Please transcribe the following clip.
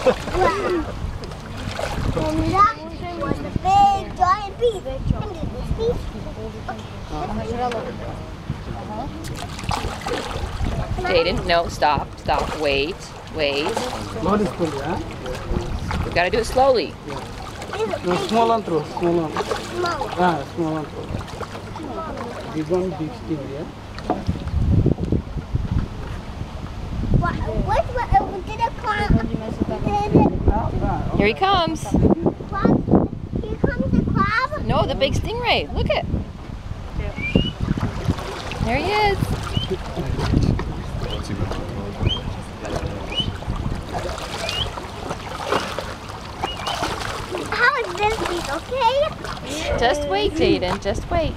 And that was a big giant. And beef. Jaydon, no, stop, stop, wait, wait. We gotta do it slowly. No, small throw, small small. Ah, small one throw. Big one, big sting, yeah? Here he comes. Here comes the crab. No, the big stingray. Look it. There he is. How is this okay? Just wait, Jaydon. Just wait.